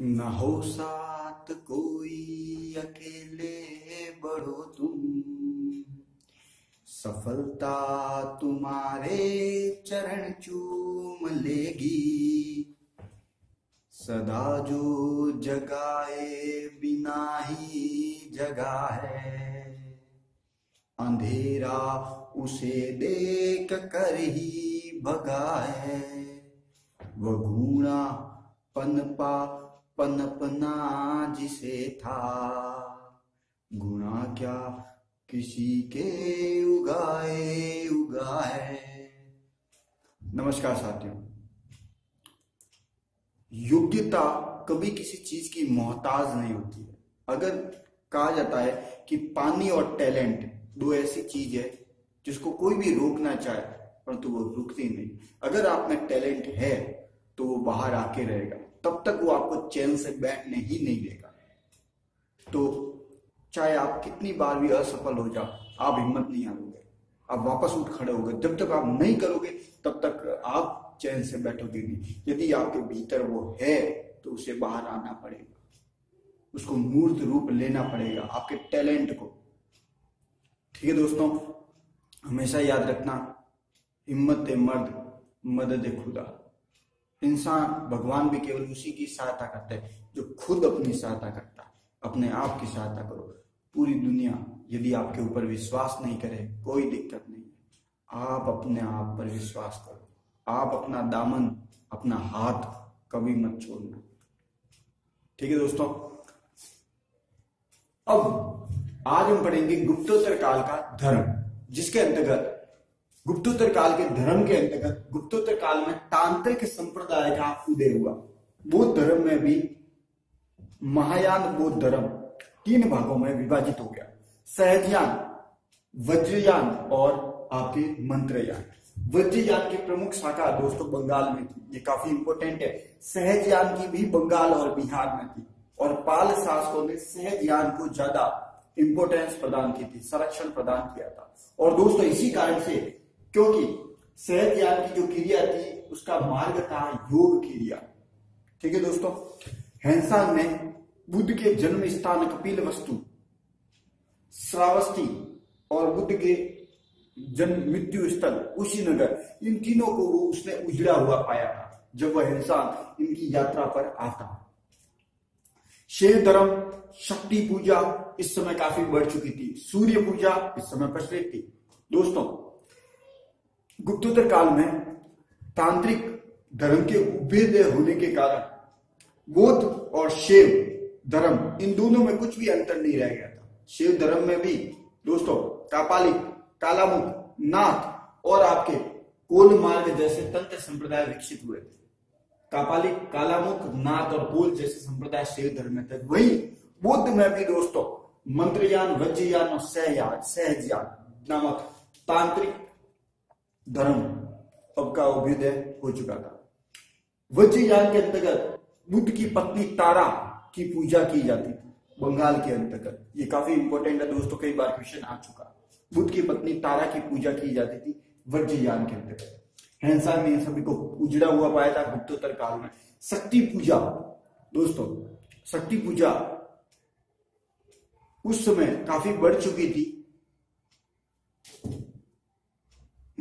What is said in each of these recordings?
न हो साथ कोई अकेले बढ़ो तुम। सफलता तुम्हारे चरण चूम लेगी। सदा जो जगाए बिना ही जगा है। अंधेरा उसे देख कर ही भगा है। वह घूणा पनपा पनपना जिसे था। गुणा क्या किसी के उगाए उगाए। नमस्कार साथियों। योग्यता कभी किसी चीज़ की मोहताज नहीं होती है। अगर कहा जाता है कि पानी और टैलेंट दो ऐसी चीज़ है जिसको कोई भी रोकना चाहे, परंतु वो रुकती नहीं। अगर आप में टैलेंट है तो वो बाहर आके रहेगा। तब तक वो आपको चैन से बैठने ही नहीं देगा। तो चाहे आप कितनी बार भी असफल हो जाओ, आप हिम्मत नहीं हारोगे। आप वापस उठ खड़े होगे। जब तक आप नहीं करोगे, तब तक आप चैन से बैठोगे नहीं। यदि आपके भीतर वो है तो उसे बाहर आना पड़ेगा। उसको मूर्त रूप लेना पड़ेगा, आपके टैलेंट को। ठीक है दोस्तों, हमेशा याद रखना, हिम्मत मर्द, मदद खुदा। इंसान भगवान भी केवल उसी की सहायता करता है, जो खुद अपनी सहायता करता है। अपने आप की सहायता करो। पूरी दुनिया यदि आपके ऊपर विश्वास नहीं करे, कोई दिक्कत नहीं आप अपने आप पर विश्वास करो। आप अपना दामन, अपना हाथ कभी मत छोड़ना। ठीक है दोस्तों? अब आज हम पढ़ेंगे गुप्तोत्तर काल का धर्म, जिसके अंतर्गत गुप्तोत्तर काल के धर्म के अंतर्गत, गुप्तोत्तर काल में तांत्रिक संप्रदाय का उदय हुआ। बौद्ध धर्म में भी महायान बौद्ध धर्म तीन भागों में विभाजित हो गया। सहजयान वज्रयान और आपके मंत्रयान। वज्रयान की प्रमुख शाखा दोस्तों बंगाल में थी। ये काफ़ी इंपोर्टेंट है। सहजयान की भी बंगाल और बिहार में थी। और पाल शासकों ने सहजयान को ज़्यादा इंपोर्टेंस प्रदान की थी, संरक्षण प्रदान किया था। और दोस्तों इसी कारण से क्योंकि सेहत यान की जो क्रिया थी, उसका मार्ग था योग क्रिया। ठीक है दोस्तों? हैंसान ने बुद्ध के जन्म स्थान कपिल वस्तु, श्रावस्ती और बुद्ध के जन्म मृत्यु स्थल कुशीनगर, इन तीनों को वो उसने उजड़ा हुआ पाया था, जब वह इंसान इनकी यात्रा पर आता। शेर धर्म, शक्ति पूजा इस समय काफ़ी बढ़ चुकी थी, सूर्य पूजा इस समय प्रचलित थी। दोस्तों गुप्तोत्तर काल में तांत्रिक धर्म के उभेदय होने के कारण बौद्ध और शिव धर्म, इन दोनों में कुछ भी अंतर नहीं रह गया था। शिव धर्म में भी, दोस्तों कापालिक कालामुख नाथ और आपके कोल मार्ग जैसे तंत्र संप्रदाय विकसित हुए थे। कापालिक कालामुख नाथ और कोल जैसे संप्रदाय शिव धर्म में थे। वही बुद्ध में भी, दोस्तों, मंत्रयान, वज्रयान और सहयान सहजयान नामक तांत्रिक धर्म अब का अभ्युदय हो चुका था। वज्रयान के अंतर्गत, बुद्ध की पत्नी तारा की पूजा की जाती थी, बंगाल के अंतर्गत। ये काफ़ी इंपॉर्टेंट है दोस्तों, कई बार क्वेश्चन आ चुका। बुद्ध की पत्नी तारा की पूजा की जाती थी वज्रयान के अंतर्गत। हिंसा में सभी को उजड़ा हुआ पाया था गुप्तोत्तर काल में। शक्ति पूजा, दोस्तों, शक्ति पूजा उस समय काफ़ी बढ़ चुकी थी।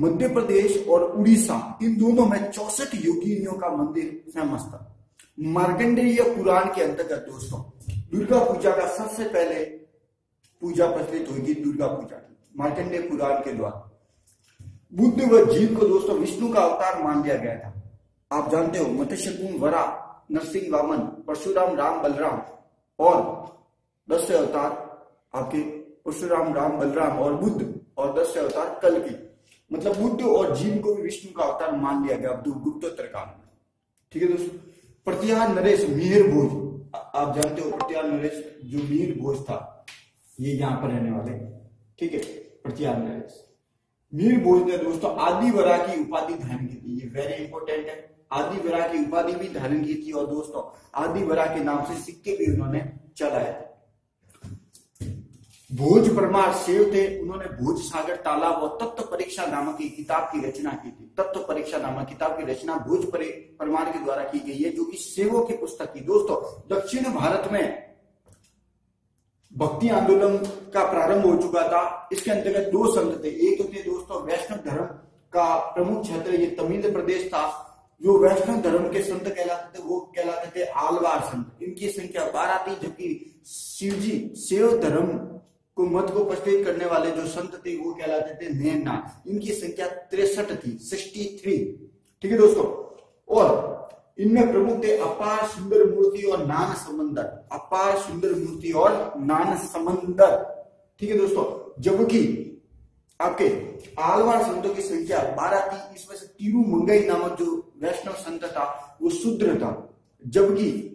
मध्य प्रदेश और उड़ीसा, इन दोनों में चौसठ योगिनियों का मंदिर फ़ेमस था। मार्कंडेय पुराण के अंतर्गत दोस्तों, दुर्गा पूजा का सबसे पहले पूजा प्रचलित होगी दुर्गा पूजा की, मार्कंडेय पुराण के द्वारा। बुद्ध व जीव को दोस्तों, विष्णु का अवतार मान लिया गया था। आप जानते हो मत्स्य वरा, नरसिंह वामन, परशुराम राम बलराम और दस अवतार आपके, परशुराम राम बलराम और बुद्ध और दस अवतार कल की मतलब बुद्ध और जीव को भी विष्णु का अवतार मान लिया गया गुप्तोत्तर काल में। ठीक है दोस्तों? प्रतिहार नरेश, मिहिर भोज। आप जानते हो प्रतिहार नरेश, जो मिहिर भोज था, ये यहाँ पर रहने वाले। ठीक है? प्रतिहार नरेश। मीर भोज ने दोस्तों आदि वरा की उपाधि धारण की थी। ये वेरी इंपॉर्टेंट है। आदि वरा की उपाधि भी धारण की थी और दोस्तों, आदि वरा के नाम से सिक्के भी उन्होंने चलाए थे। भोज परमार सेव थे, उन्होंने भोज सागर तालाब और तत्व परीक्षा नामक की किताब की रचना की थी। तत्व परीक्षा नामक किताब की रचना भोज परमार के द्वारा की गई है, जो कि सेवों की पुस्तक थी दोस्तों, दक्षिण भारत में भक्ति आंदोलन का प्रारंभ हो चुका था। इसके अंतर्गत दो संत थे। एक थे दोस्तों वैष्णव धर्म का प्रमुख क्षेत्र ये तमिल प्रदेश था, जो वैष्णव धर्म के संत कहलाते थे, वो कहलाते थे आलवार संत। इनकी संख्या बारह थी, जबकि शिवजी शिव धर्म को मत को प्रस्तुत करने वाले जो संत थे, वो कहलाते थे नैननाथ इनकी संख्या तिरसठ थी सिक्सटी थ्री ठीक है दोस्तों? और इनमें प्रमुख थे अपार सुंदर मूर्ति और नान समंदर। अपार सुंदर मूर्ति और नान समंदर। ठीक है दोस्तों? जबकि आपके आलवार संतों की संख्या बारह थी, इसमें से तीरू मंगई नामक जो वैष्णव संत था, वो शुद्र था। जबकि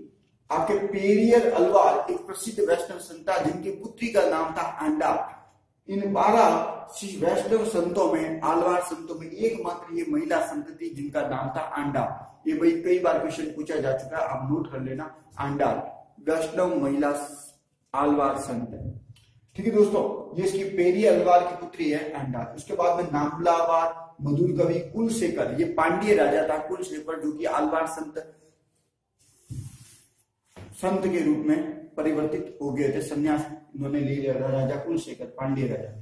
आपके पेरियर अलवार एक प्रसिद्ध वैष्णव संत जिनकी पुत्री का नाम था आंडा। इन बारह श्री वैष्णव संतों में, आलवार संतों में एकमात्र ये महिला संत थी, जिनका नाम था आंडा। ये भाई कई बार क्वेश्चन पूछा जा चुका है, आप नोट कर लेना। आंडा, वैष्णव महिला आलवार संत। ठीक है दोस्तों, ये इसकी पेरी अलवार की पुत्री है अंडा उसके बाद में नामलावार, मधुर कवि, कुलशेखर। ये पांड्य राजा था, कुलशेखर, जो कि आलवार संत संत के रूप में परिवर्तित हो गए थे, संन्यास इन्होंने ले लिया था, राजा कुलशेखर पांडे राजा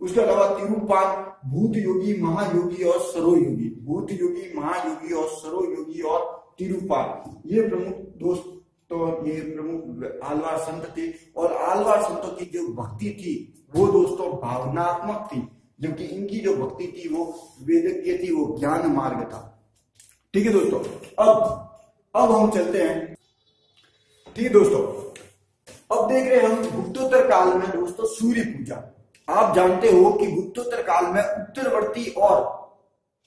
उसके अलावा तिरुपाल भूत योगी महायोगी और सरो योगी भूत योगी महायोगी और सरो योगी और तिरुपाल ये प्रमुख दोस्त तो ये प्रमुख आलवार संत थे और आलवार संतों की जो भक्ति थी, वो दोस्तों भावनात्मक थी, जबकि इनकी जो भक्ति थी, वो वेदज्ञ थी, वो ज्ञान मार्ग था। ठीक है दोस्तों, अब अब हम चलते हैं ठीक है दोस्तों? अब देख रहे हैं हम गुप्तोत्तर काल में दोस्तों सूर्य पूजा। आप जानते हो कि गुप्तोत्तर काल में उत्तरवर्ती और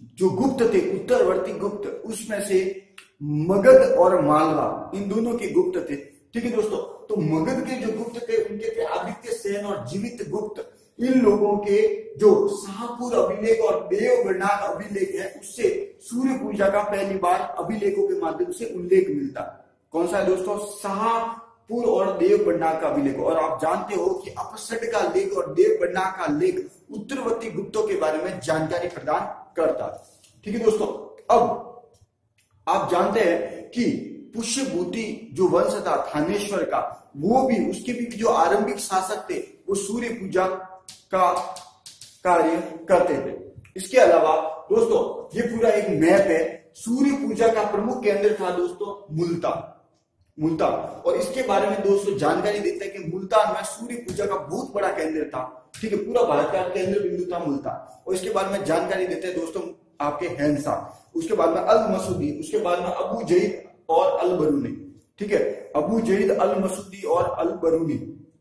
जो गुप्त थे, उत्तरवर्ती गुप्त, उसमें से मगध और मालवा, इन दोनों के गुप्त थे। ठीक है दोस्तों? तो मगध के जो गुप्त थे, उनके थे आदित्य सेन और जीवित गुप्त। इन लोगों के जो शाहपुर अभिलेख और देवगढ़नाथ अभिलेख है, उससे सूर्य पूजा का पहली बार अभिलेखों के माध्यम से उल्लेख मिलता। कौन सा है दोस्तों? शाह पूर्व और देव बंडा का लेख। और आप जानते हो कि अपसट का लेख और देव बंडा का लेख उत्तरवर्ती गुप्तों के बारे में जानकारी प्रदान करता है। ठीक है दोस्तों? अब आप जानते हैं कि पुष्यभूति जो वंश था थानेश्वर का, वो भी, उसके भी जो आरंभिक शासक थे, वो सूर्य पूजा का कार्य करते थे। इसके अलावा, दोस्तों, ये पूरा एक मैप है। सूर्य पूजा का प्रमुख केंद्र था दोस्तों, मुल्तान। मुल्तान और इसके बारे में दोस्तों जानकारी देते हैं कि मुल्तान में सूर्य पूजा का बहुत बड़ा केंद्र था। ठीक है, पूरा भारत का केंद्र बिंदु था मुल्तान और इसके बारे में जानकारी देते हैं दोस्तों आपके हैंसा उसके बाद में अल मसूदी, उसके बाद में अबू जईद और अल बरूनी। ठीक है, अबू जईद अल मसूदी और अल बरूनी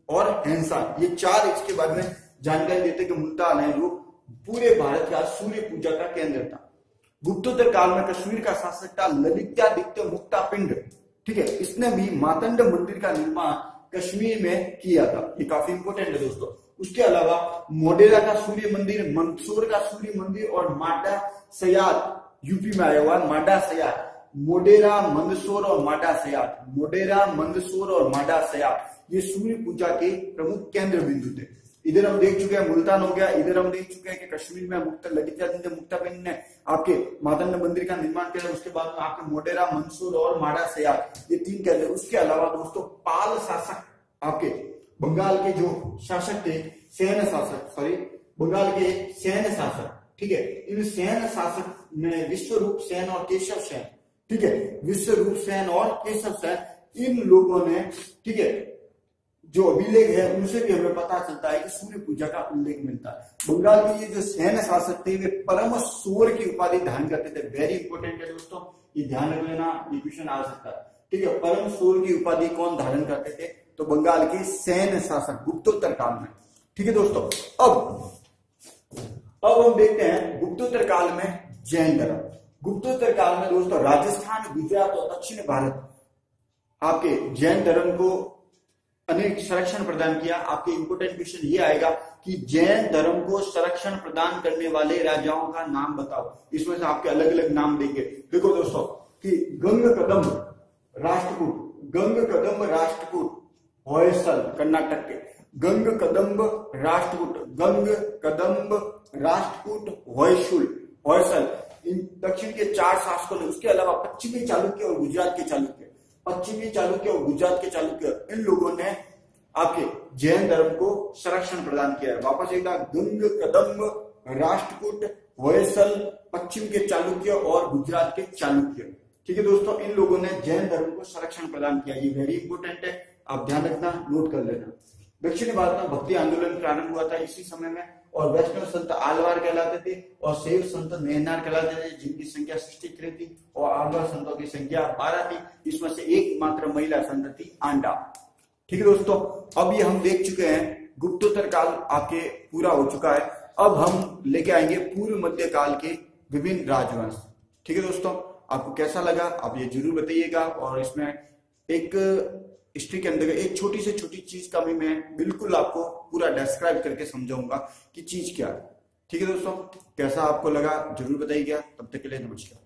और हैंसा ये चार इसके बारे में जानकारी देते कि मुल्तान है जो पूरे भारत का सूर्य पूजा का केंद्र था। गुप्तोत्तर काल में कश्मीर का शासक था ललित्यादित्य मुक्ता पिंड। ठीक है, इसने भी मातंड मंदिर का निर्माण कश्मीर में किया था। ये काफ़ी इंपोर्टेंट है दोस्तों। उसके अलावा मोडेरा का सूर्य मंदिर, मंदसौर का सूर्य मंदिर और माडा सयाद यूपी में आया हुआ माडा सयाद। मोडेरा मंदसौर और माडा सयाद। मोडेरा मंदसौर और माडा सयाद। ये सूर्य पूजा के प्रमुख केंद्र बिंदु थे। इधर हम देख चुके हैं, मुल्तान हो गया, इधर हम देख चुके हैं कि कश्मीर में मुक्त, ललिता मुक्ताबिन ने आपके मातंड मंदिर का निर्माण किया उसके बाद आपके मोडेरा मंसूर और माडा सयाद ये तीन केंद्र उसके अलावा दोस्तों, पाल शासक, आपके बंगाल के जो शासक थे, सैन्य शासक सॉरी बंगाल के सैन्य शासक, ठीक है, इन सैन्य शासक में विश्व रूप सेन और केशव सैन, ठीक है, विश्व रूप सेन और केशव सैन, इन लोगों ने, ठीक है जो अभिलेख है, उनसे भी हमें पता चलता है कि सूर्य पूजा का उल्लेख मिलता है। बंगाल के ये जो सैन्य शासक थे, वे परम सूर्य की उपाधि धारण करते थे। वेरी इंपोर्टेंट है दोस्तों, ये ध्यान रख लेना ये क्वेश्चन आ सकता है। ठीक है, परम सूर्य की उपाधि कौन धारण करते थे? तो बंगाल के सैन्य शासक, गुप्तोत्तर काल में। ठीक है दोस्तों, अब अब हम देखते हैं गुप्तोत्तर काल में जैन धर्म। गुप्तोत्तर काल में दोस्तों, राजस्थान, गुजरात और दक्षिण भारत, आपके जैन धर्म को अनेक संरक्षण प्रदान किया। आपके इंपोर्टेंट क्वेश्चन ये आएगा कि जैन धर्म को संरक्षण प्रदान करने वाले राजाओं का नाम बताओ। इसमें से आपके अलग अलग नाम देंगे। देखो दोस्तों, कि गंग कदम राष्ट्रकूट, गंग कदम राष्ट्रकूट, होयसल, कर्नाटक के। गंग कदम्ब राष्ट्रकूट, गंग कदम्ब राष्ट्रकूट होयशुल होयसल। इन दक्षिण के चार शासकों ने, उसके अलावा पश्चिमी चालुक्य और गुजरात के चालुक्य। पश्चिमी चालुक्य और गुजरात के चालुक्य इन लोगों ने आपके जैन धर्म को संरक्षण प्रदान किया। है वापस एक गंग कदम्ब राष्ट्रकूट वयसल पश्चिम के चालुक्य और गुजरात के चालुक्य ठीक है दोस्तों, इन लोगों ने जैन धर्म को संरक्षण प्रदान किया। ये वेरी इंपोर्टेंट है। आप ध्यान रखना नोट कर लेना। दक्षिण भारत में भक्ति आंदोलन प्रारंभ हुआ था। इसी समय में और वैष्णव संत आलवार कहलाते थे, और शैव संत नैनार कहलाते थे, जिनकी संख्या सिक्सटी थ्री थी, और आलवार संतों की संख्या बारह थी, इसमें से एक मात्र महिला संत थी आंडा। ठीक है दोस्तों, अब ये हम देख चुके हैं, गुप्तोत्तर काल आपके पूरा हो चुका है, अब हम लेके आएँगे पूर्व मध्य काल के विभिन्न राजवंश। ठीक है दोस्तों, आपको कैसा लगा आप ये ज़रूर बताइएगा, और इसमें एक हिस्ट्री के अंदर एक छोटी से छोटी चीज़ का भी मैं बिल्कुल आपको पूरा डिस्क्राइब करके समझाऊँगा कि चीज़ क्या है। ठीक है दोस्तों? कैसा आपको लगा? ज़रूर बताइएगा। तब तक के लिए नमस्कार।